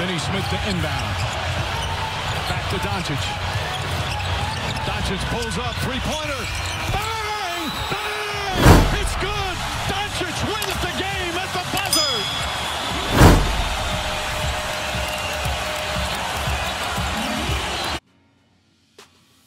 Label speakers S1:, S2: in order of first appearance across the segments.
S1: Finney Smith to inbound. Back to Doncic. Doncic pulls up, three-pointer. Bang! Bang! It's good! Doncic wins the game at the buzzer!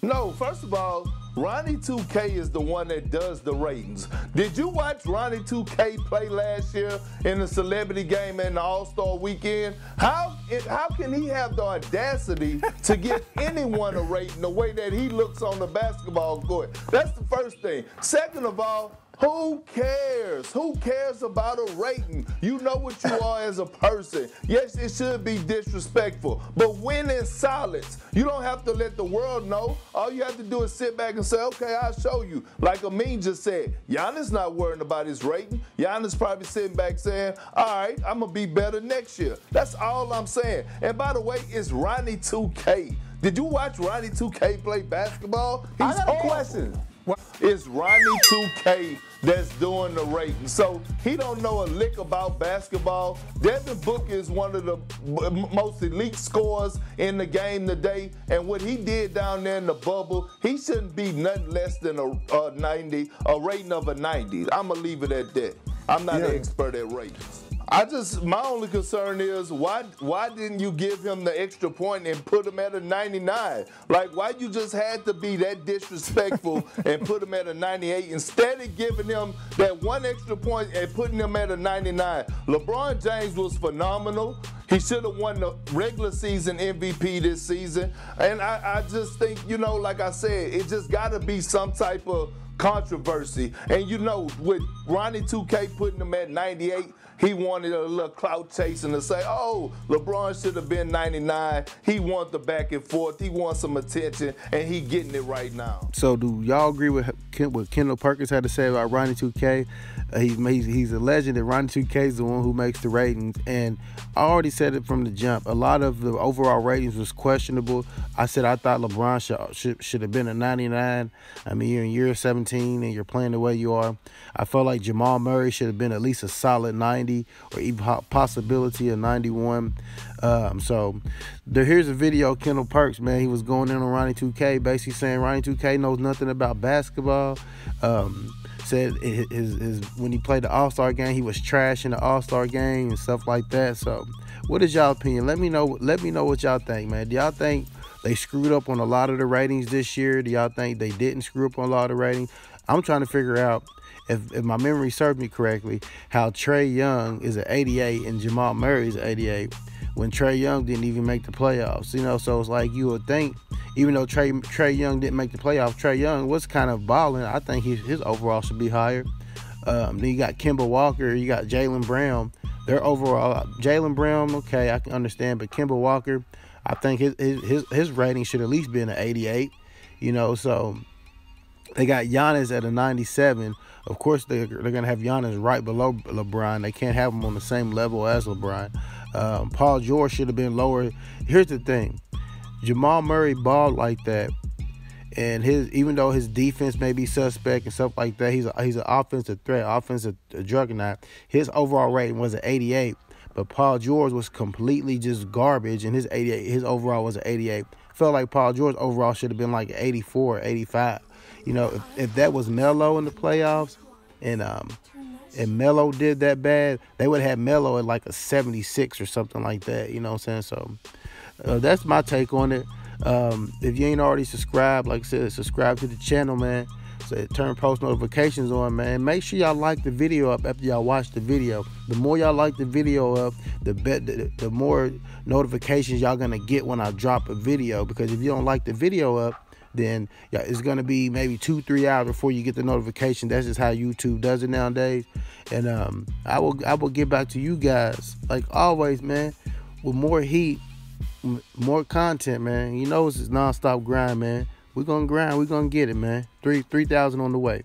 S2: No, first of all, Ronnie 2K is the one that does the ratings. Did you watch Ronnie 2K play last year in the celebrity game and the All-Star weekend? How how can he have the audacity to give anyone a rating the way that he looks on the basketball court? That's the first thing. Second of all, who cares? Who cares about a rating? You know what you are as a person. Yes, it should be disrespectful, but when in silence, you don't have to let the world know. All you have to do is sit back and say, okay, I'll show you. Like Amin just said, Giannis not worrying about his rating. Giannis probably sitting back saying, all right, I'm going to be better next year. That's all I'm saying. And by the way, it's Ronnie 2K. Did you watch Ronnie 2K play basketball? He's
S3: I got a question.
S2: It's Ronnie 2K that's doing the rating. So he don't know a lick about basketball. Devin Booker is one of the most elite scorers in the game today. And what he did down there in the bubble, he shouldn't be nothing less than a, a 90, a rating of a 90. I'm going to leave it at that. I'm not
S3: Yeah.
S2: an expert at ratings. I just my only concern is why why didn't you give him the extra point and put him at a 99? Like why you just had to be that disrespectful and put him at a 98 instead of giving him that one extra point and putting him at a 99. LeBron James was phenomenal. He should have won the regular season MVP this season. And I, I just think, you know, like I said, it just got to be some type of controversy. And you know, with Ronnie 2K putting him at 98, he wanted a little clout chasing to say, oh, LeBron should have been 99. He wants the back and forth. He wants some attention, and he getting it right now.
S4: So do y'all agree with what Kendrick Perkins had to say about Ronnie 2K? He's, he's he's a legend that Ronnie 2K is the one who makes the ratings, and I already said it from the jump. A lot of the overall ratings was questionable. I said I thought LeBron should should, should have been a 99. I mean, you're in year 17 and you're playing the way you are. I felt like Jamal Murray should have been at least a solid 90 or even possibility of 91. Um, so there, here's a video Kendrick Perks, man. He was going in on Ronnie 2K, basically saying Ronnie 2K knows nothing about basketball. Um, said his, his when he played the All Star game, he was trash in the All Star game and stuff like that. So, what is y'all opinion? Let me know. Let me know what y'all think, man. Do y'all think they screwed up on a lot of the ratings this year? Do y'all think they didn't screw up on a lot of the ratings? I'm trying to figure out if, if my memory serves me correctly, how Trae Young is an 88 and Jamal Murray is an 88 when Trae Young didn't even make the playoffs. You know, so it's like you would think, even though Trey Trae Young didn't make the playoffs, Trae Young was kind of balling. I think his, his overall should be higher. Um, then you got Kemba Walker, you got Jaylen Brown. They're overall, Jaylen Brown, okay, I can understand, but Kemba Walker, I think his his his, his rating should at least be in an 88. You know, so they got Giannis at a 97. Of course, they're, they're going to have Giannis right below LeBron. They can't have him on the same level as LeBron. Um, Paul George should have been lower. Here's the thing Jamal Murray balled like that. And his even though his defense may be suspect and stuff like that, he's a, he's an offensive threat, offensive juggernaut. His overall rating was an 88, but Paul George was completely just garbage, and his 88 his overall was an 88. Felt like Paul George overall should have been like 84, 85. You know, if, if that was Melo in the playoffs, and um, and Melo did that bad, they would have Melo at like a 76 or something like that. You know what I'm saying? So uh, that's my take on it. Um, if you ain't already subscribed, like I said, subscribe to the channel, man. So turn post notifications on, man. Make sure y'all like the video up after y'all watch the video. The more y'all like the video up, the better, the, more notifications y'all gonna get when I drop a video. Because if you don't like the video up, then yeah, it's gonna be maybe two, three hours before you get the notification. That's just how YouTube does it nowadays. And um, I will I will get back to you guys like always, man, with more heat, more content, man. You know it's nonstop grind, man. We're gonna grind, we're gonna get it, man. Three three thousand on the way.